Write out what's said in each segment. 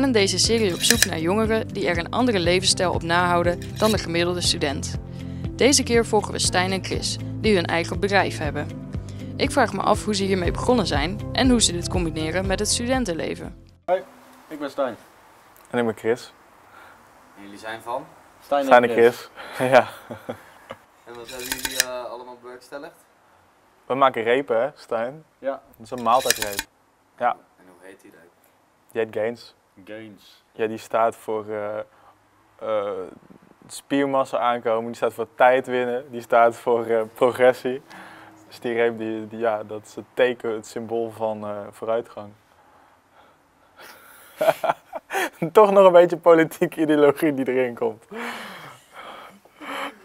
gaan in deze serie op zoek naar jongeren die er een andere levensstijl op nahouden dan de gemiddelde student. Deze keer volgen we Stijn en Chris, die hun eigen bedrijf hebben. Ik vraag me af hoe ze hiermee begonnen zijn en hoe ze dit combineren met het studentenleven. Hoi, ik ben Stijn. En ik ben Chris. En jullie zijn van? Stijn ik Chris. ja. En wat hebben jullie eh, allemaal bewerkstelligd? We maken repen, hè, Stijn? Ja. Dat is een maaltijdreep. En hoe heet die reep? Die heet Gains. Ja, die staat voor eh, eh, spiermassa aankomen, die staat voor tijd winnen, die staat voor eh, progressie. Dus die reep, die, die, ja, dat is het teken, het symbool van vooruitgang. Toch nog een beetje politieke ideologie die erin komt.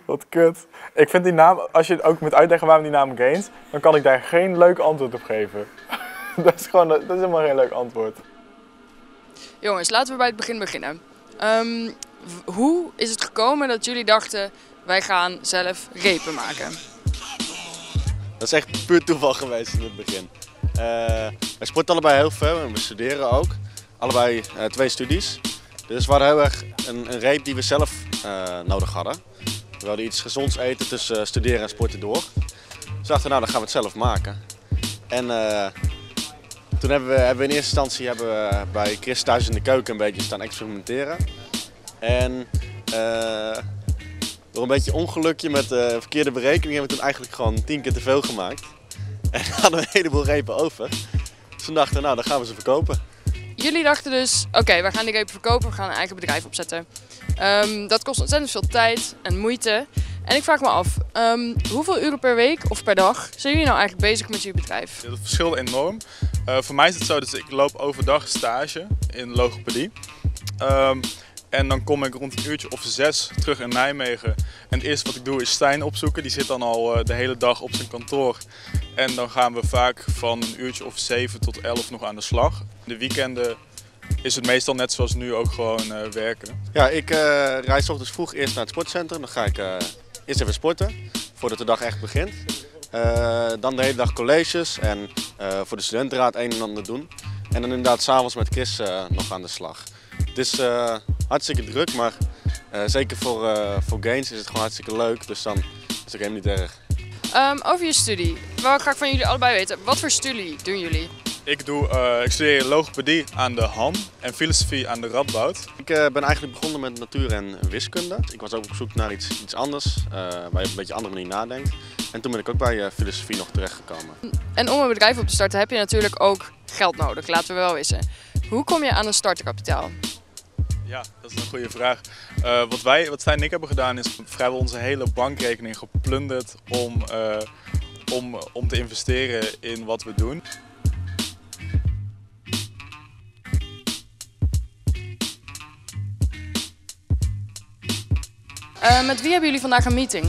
Wat kut. Ik vind die naam, als je ook moet uitleggen waarom die naam Gains, dan kan ik daar geen leuk antwoord op geven. dat is gewoon, dat is helemaal geen leuk antwoord. Jongens, laten we bij het begin beginnen. Ehm, hoe is het gekomen dat jullie dachten, wij gaan zelf repen maken? Dat is echt puur toeval geweest in het begin. Eh wij sporten allebei heel veel en we studeren ook. Allebei eh, twee studies. Dus we hadden heel erg een, een reep die we zelf eh, nodig hadden. We wilden iets gezonds eten tussen studeren en sporten door. Dus dachten we, nou dan gaan we het zelf maken. En toen hebben we, hebben we in eerste instantie hebben we bij Chris thuis in de keuken een beetje staan experimenteren. En eh, door een beetje ongelukje met de verkeerde berekening hebben we toen eigenlijk gewoon tien keer te veel gemaakt. En hadden we een heleboel repen over. Dus toen dachten we, nou dan gaan we ze verkopen. Jullie dachten dus, oké, we gaan die repen verkopen, we gaan een eigen bedrijf opzetten. Ehm, dat kost ontzettend veel tijd en moeite. En ik vraag me af, ehm, hoeveel uren per week of per dag zijn jullie nou eigenlijk bezig met jullie bedrijf? Dat verschilt enorm. Eh, voor mij is het zo dat ik loop overdag stage in logopedie. Ehm, en dan kom ik rond een uurtje of zes terug in Nijmegen. En het eerste wat ik doe is Stijn opzoeken. Die zit dan al eh, de hele dag op zijn kantoor. En dan gaan we vaak van een uurtje of zeven tot elf nog aan de slag. De weekenden is het meestal net zoals nu ook gewoon eh, werken. Ja, ik rijd 's ochtends vroeg eerst naar het sportcentrum. Dan ga ik eerst even sporten, voordat de dag echt begint. Eh, dan de hele dag colleges en eh, voor de studentenraad een en ander doen. En dan inderdaad s'avonds met Chris eh, nog aan de slag. Het is hartstikke druk, maar zeker voor, voor gains is het gewoon hartstikke leuk. Dus dan is het helemaal niet erg. Ehm, over je studie, wou ik graag van jullie allebei weten, wat voor studie doen jullie? Ik, doe, eh, ik studeer logopedie aan de HAN en filosofie aan de Radboud. Ik eh, ben eigenlijk begonnen met natuur en wiskunde. Ik was ook op zoek naar iets, iets anders, eh, waar je op een beetje andere manier nadenkt. En toen ben ik ook bij eh, filosofie nog terechtgekomen. En om een bedrijf op te starten heb je natuurlijk ook geld nodig, laten we wel wissen. Hoe kom je aan een starterkapitaal? Ja, dat is een goede vraag. Eh, wat wij, wat Stijn en ik hebben gedaan, is vrijwel onze hele bankrekening geplunderd om, eh, om, om te investeren in wat we doen. Eh, met wie hebben jullie vandaag een meeting?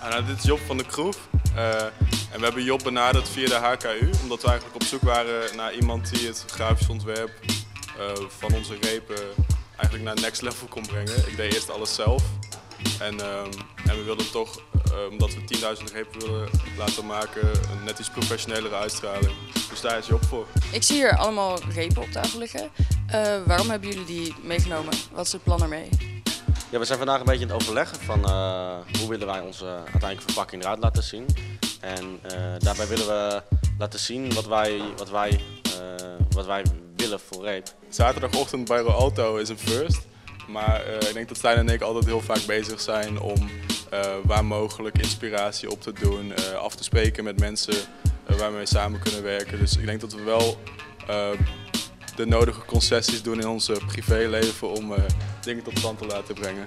Ah, nou, dit is Job van de Kroef. Eh, en we hebben Job benaderd via de HKU, omdat we eigenlijk op zoek waren naar iemand die het grafisch ontwerp eh, van onze repen eigenlijk naar next level kon brengen. Ik deed eerst alles zelf. En, ehm, en we wilden toch, omdat we 10.000 repen willen laten maken, een net iets professionelere uitstraling. Dus daar is Job voor. Ik zie hier allemaal repen op tafel liggen. Waarom hebben jullie die meegenomen? Wat is het plan ermee? Ja, we zijn vandaag een beetje aan het overleggen van eh, hoe willen wij onze uiteindelijke verpakking eruit laten zien. En eh, daarbij willen we laten zien wat wij, wat wij, eh, wat wij willen voor reep. Zaterdagochtend bij Alto is een first. Maar ik denk dat Stijn en ik altijd heel vaak bezig zijn om waar mogelijk inspiratie op te doen, af te spreken met mensen eh, waar we samen kunnen werken. Dus ik denk dat we wel de nodige concessies doen in ons privéleven om dingen tot stand te laten brengen.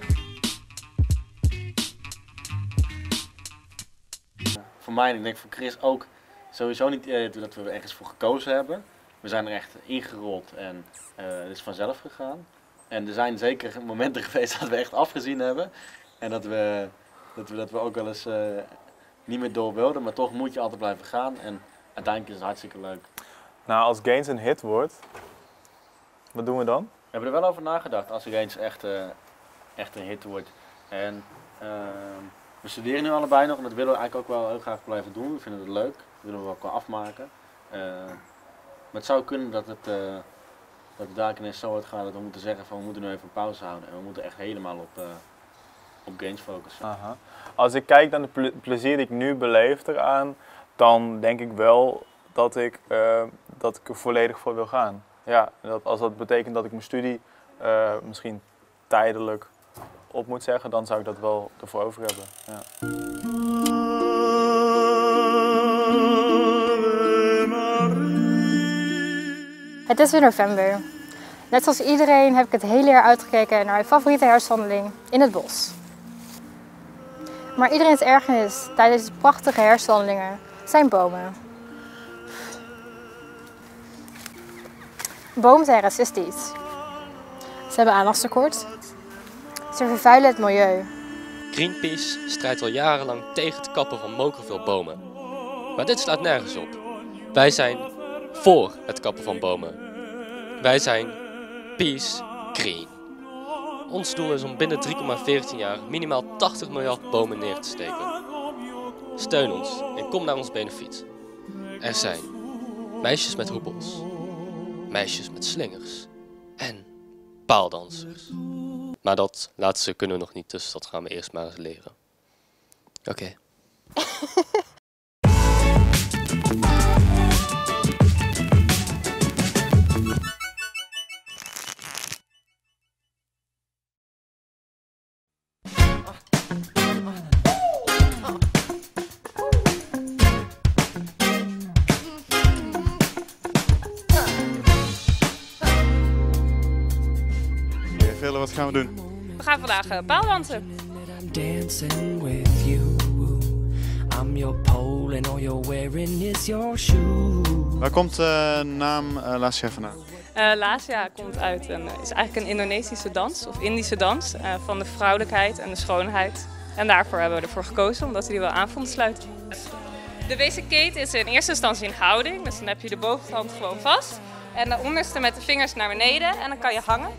Voor mij en ik denk voor Chris ook sowieso niet eh, dat we er ergens voor gekozen hebben. We zijn er echt ingerold en eh, het is vanzelf gegaan. En er zijn zeker momenten geweest dat we echt afgezien hebben. En dat we, dat we, dat we ook wel eens eh, niet meer door wilden. Maar toch moet je altijd blijven gaan. En uiteindelijk is het hartstikke leuk. Nou, als Gains een hit wordt, wat doen we dan? Hebben er wel over nagedacht als er eens echt, eh, echt een hit wordt. En ehm, we studeren nu allebei nog en dat willen we eigenlijk ook wel heel graag blijven doen. We vinden het leuk, dat willen we ook wel afmaken. Eh, maar het zou kunnen dat het, eh, dat het daar ineens zo hard gaat dat we moeten zeggen van we moeten nu even een pauze houden. En we moeten echt helemaal op, op games focussen. Als ik kijk naar de ple- plezier die ik nu beleef eraan, dan denk ik wel dat ik, dat ik er volledig voor wil gaan. Ja, dat, als dat betekent dat ik mijn studie eh, misschien tijdelijk op moet zeggen, dan zou ik dat wel ervoor over hebben. Ja. Het is weer november. Net zoals iedereen heb ik het hele jaar uitgekeken naar mijn favoriete herfstwandeling in het bos. Maar iedereen's ergernis tijdens deze prachtige herfstwandelingen zijn bomen. Bomen zijn racistisch. Ze hebben aandachtstekort. Ze vervuilen het milieu. Greenpeace strijdt al jarenlang tegen het kappen van mokerveel bomen. Maar dit slaat nergens op. Wij zijn voor het kappen van bomen. Wij zijn Peace Green. Ons doel is om binnen 3,14 jaar minimaal 80 miljard bomen neer te steken. Steun ons en kom naar ons benefiet. Er zijn meisjes met hoepels, meisjes met slingers en paaldansers. Maar dat laatste kunnen we nog niet, dus dat gaan we eerst maar eens leren. Oké. Wat gaan we doen? We gaan vandaag uh, paaldansen. I'm dancing with you. I'm your pole and all you're wearing is your shoe. Waar komt de naam uh, Lassia vandaan? Uh, Lassia komt uit een, is eigenlijk een Indonesische dans, of Indische dans, uh, van de vrouwelijkheid en de schoonheid. En daarvoor hebben we ervoor gekozen, omdat we die wel aan vonden sluiten. De basic gait is in eerste instantie een houding, dus dan heb je de bovenhand gewoon vast. En de onderste met de vingers naar beneden en dan kan je hangen.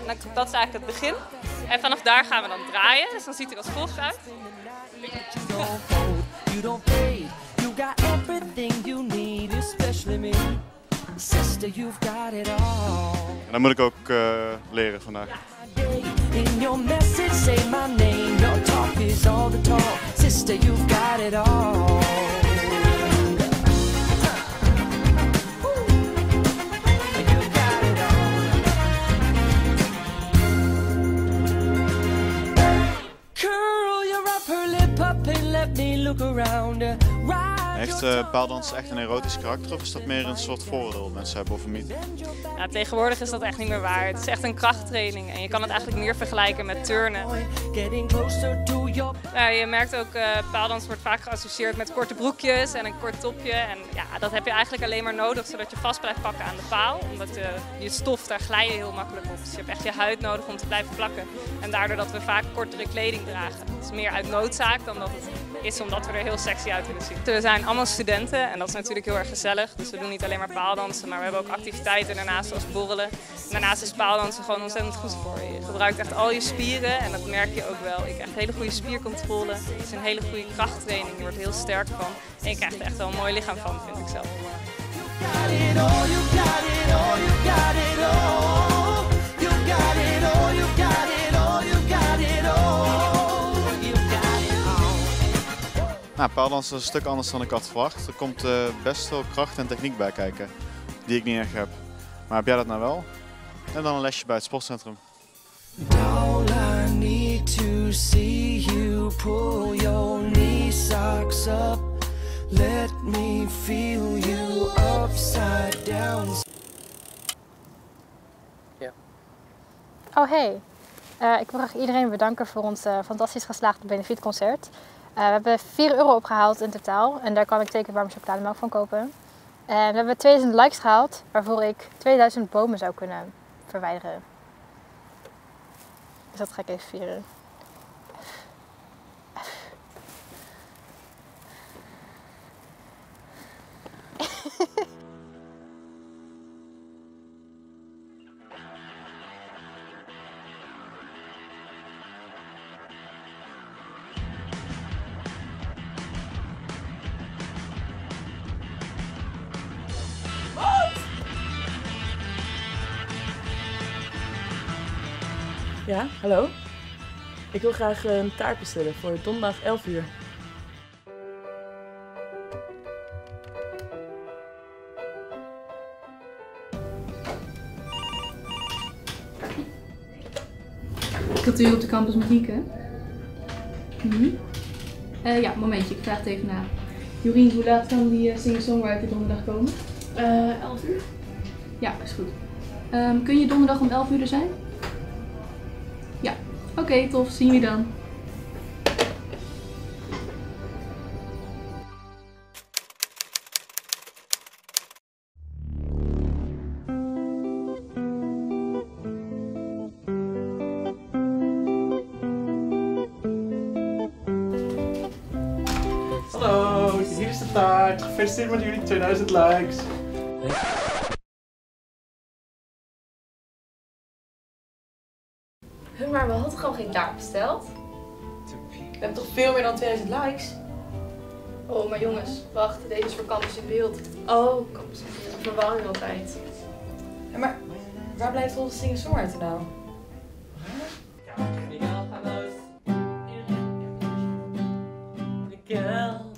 En dan, dat is eigenlijk het begin. En vanaf daar gaan we dan draaien, dus dan ziet het er als volgt uit. You don't fade, you got everything you need, especially me. Sister, you've got it all. En dat moet ik ook uh, leren vandaag. Paaldans echt een erotisch karakter of is dat meer een soort vooroordeel dat mensen hebben over? Ja, tegenwoordig is dat echt niet meer waar. Het is echt een krachttraining en je kan het eigenlijk meer vergelijken met turnen. Ja, je merkt ook, uh, paaldans wordt vaak geassocieerd met korte broekjes en een kort topje. En ja, dat heb je eigenlijk alleen maar nodig zodat je vast blijft pakken aan de paal. Omdat uh, je stof, daar glij heel makkelijk op. Dus je hebt echt je huid nodig om te blijven plakken. En daardoor dat we vaak kortere kleding dragen. Het is meer uit noodzaak dan dat het is omdat we er heel sexy uit willen zien. We zijn allemaal studenten en dat is natuurlijk heel erg gezellig. Dus we doen niet alleen maar paaldansen, maar we hebben ook activiteiten daarnaast zoals borrelen. En daarnaast is paaldansen gewoon ontzettend goed voor je. Je gebruikt echt al je spieren en dat merk je ook wel. Je krijgt hele goede spiercontrole. Het is een hele goede krachttraining. Je wordt heel sterk van. En je krijgt er echt wel een mooi lichaam van, vind ik zelf. Nou, paaldansen is een stuk anders dan ik had verwacht. Er komt uh, best veel kracht en techniek bij kijken, die ik niet echt heb. Maar heb jij dat nou wel? En dan een lesje bij het sportcentrum. All I need to see you pull your knee socks up. Let me feel you upside down. Ja. Oh hey, uh, ik wil graag iedereen bedanken voor ons uh, fantastisch geslaagde benefietconcert. Uh, we hebben 4 euro opgehaald in totaal en daar kan ik teken warme chocolademelk van kopen. En we hebben 2000 likes gehaald, waarvoor ik 2000 bomen zou kunnen verwijderen. Dus dat ga ik even vieren. Ja, hallo? Ik wil graag een taart bestellen voor donderdag 11 uur. Cultuur op de campus Marieke. Mhm. Eh, ja, momentje, ik vraag het even na. Jorien, hoe laat kan die uh, singer-songwriter donderdag komen? Eh, 11 uur? Ja, is goed. Ehm, kun je donderdag om 11 uur er zijn? Oké, tof. Zien jullie dan. Hallo, hier is de taart. Gefeliciteerd met jullie 2000 likes. Maar we hadden gewoon geen taart besteld. We hebben toch veel meer dan 2000 likes? Oh, maar jongens, wacht. Deze is voor Campus in Beeld. Oh, kom eens even. Dat verwar je altijd. Ja, maar waar blijft onze singer-songwriter nou? Girl